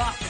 lost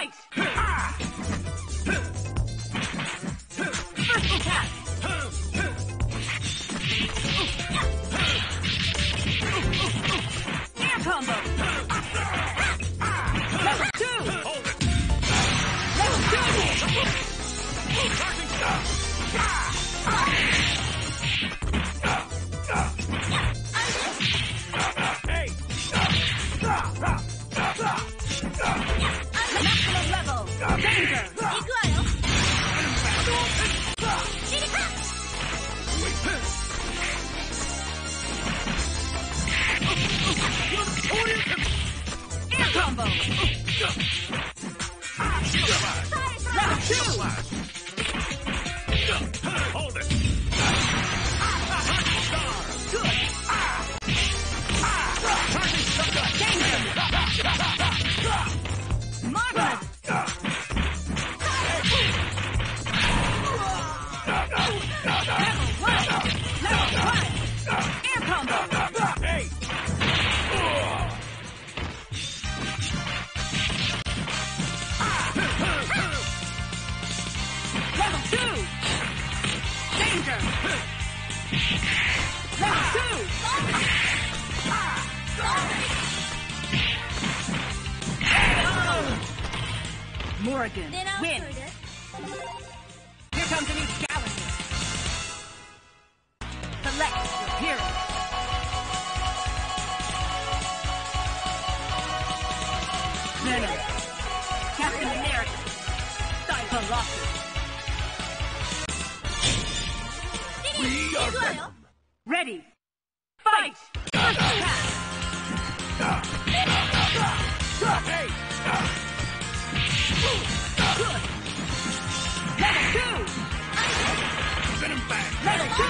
Fight! Morrigan, win. Here comes a new galaxy. Select your hero. Captain America. Cyclops. We are venom. Ready. Fight. Level two. Level two.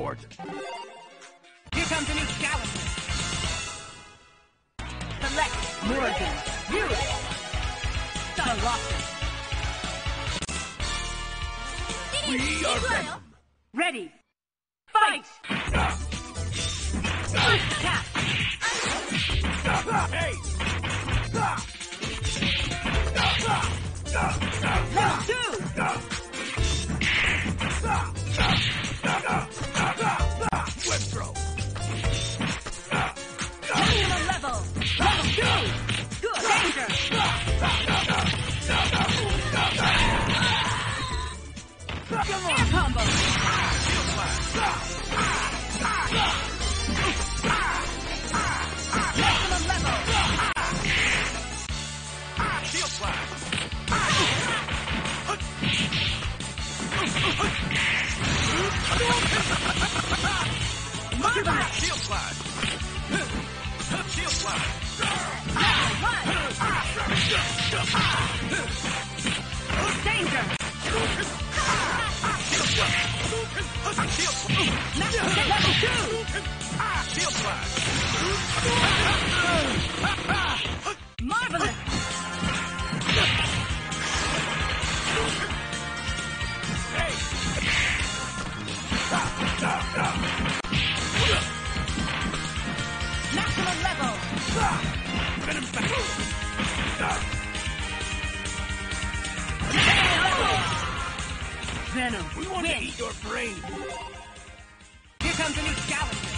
Airport. Here comes a new Excalibur. Select Morgan. you. Use. Velocity. We are Venom. Ready. Fight. First tap. Hey. Let's stroke. Level. Level two. Good. Danger. Come on. Air combo. Slash. Shield slash. Danger! Shield slash. Shield two! Shield slash. Marvelous! Hey. venom. We want Win. to eat your brain. Here comes a new challenger.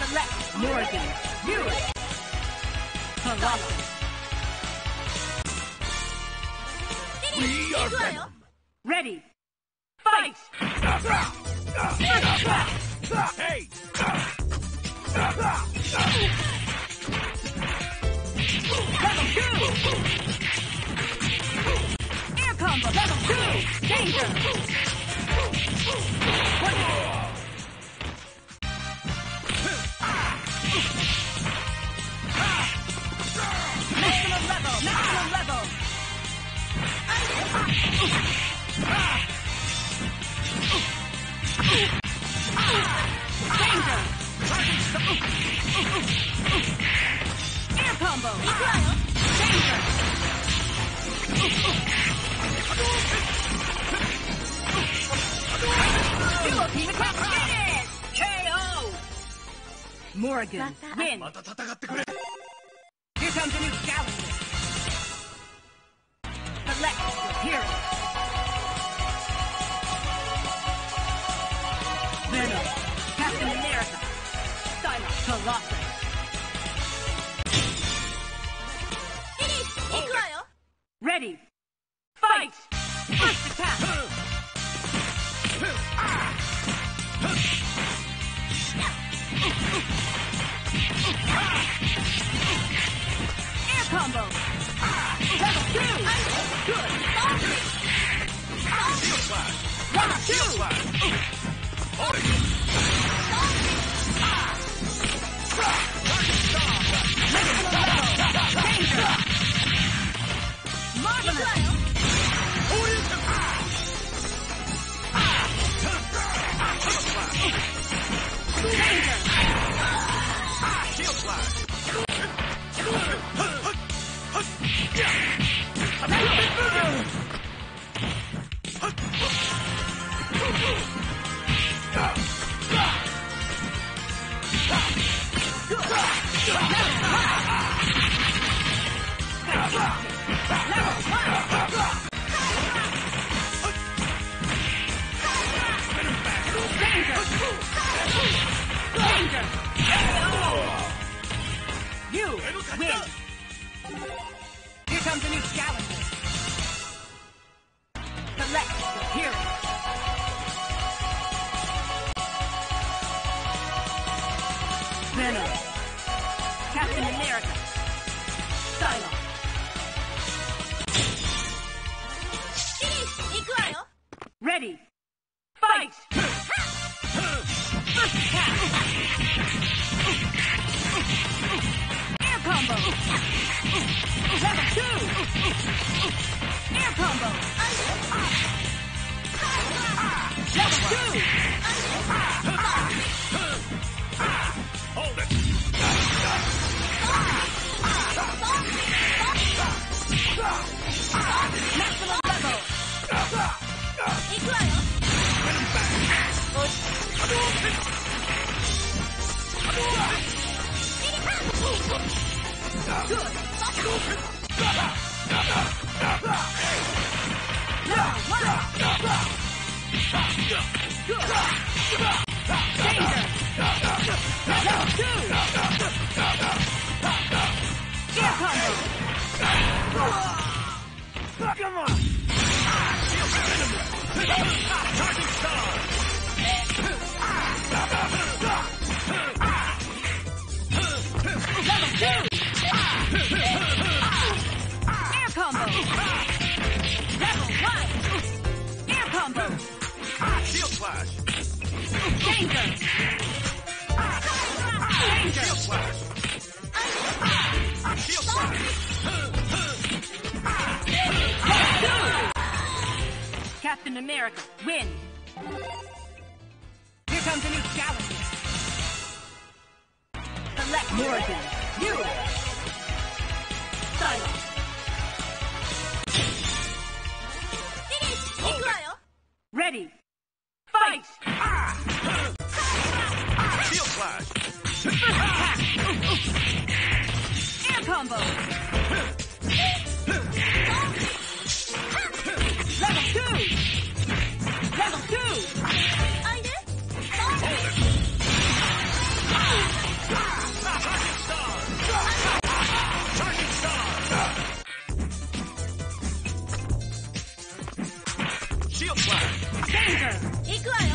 Select Morgan. You. Halala. We are Venom. Ready. Fight. Hey. Level two combo. Level two, danger. Maximum level, maximum level. Air combo. Danger. Morgan, win! また戦ってくれ。Here comes a new challenger. Select your hero. Venom, Captain America, Psylocke, Colossus, フィニッシュ行くわよ ready! Air two! Good! Slash. Level Shield two! Danger! You win! Here comes a new challenger. Collect your heroes. Venom. Captain America. Psylocke. Ready! Fight! Air combo. Level two. Air combo. Level two. Maximum level. Equal. Get him back. Charging star. Air combo! Level one! Air combo! Shield. Danger! Danger! Shield slash. Shield slash. Captain America, win! Here comes a new challenger. Select Morgan. Shield slash. Air combo! Level 2! Level 2! おいで Charging star. Charging star. Shield slash. Danger! 行くわよ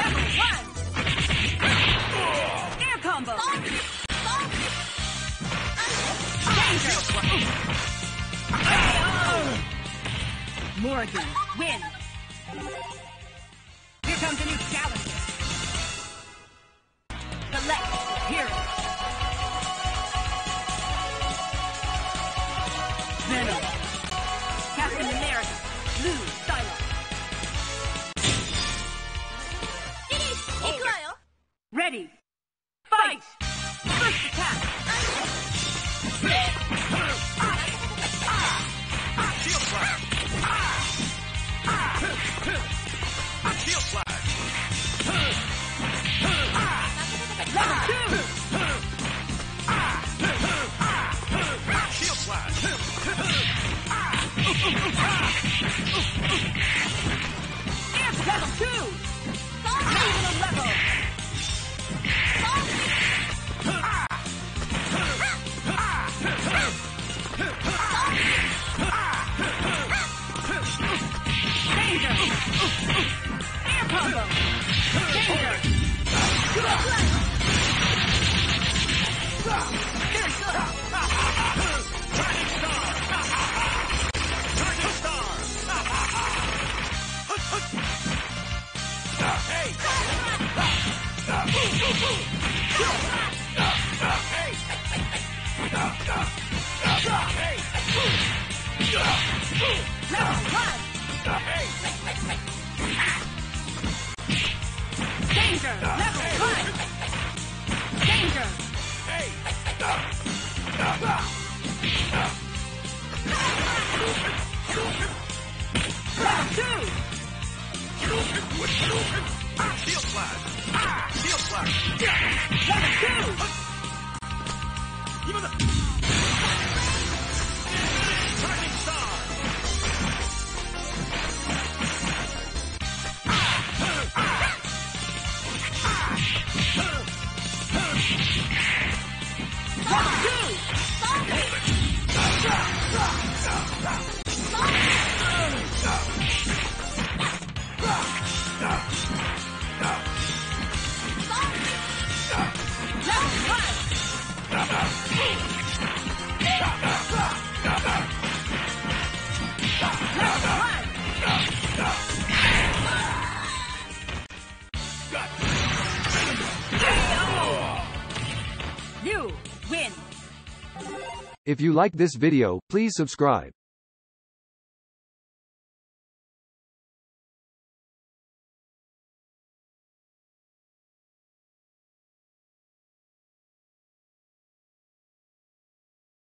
Level 1! Air combo! Danger! Morrigan, win! Here comes a new challenger. Ready. You win. If you like this video, please subscribe.